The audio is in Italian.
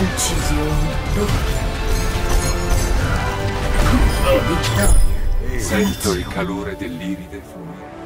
Uccisione doppia. Vittoria. Sento il calore dell'iride fulminea.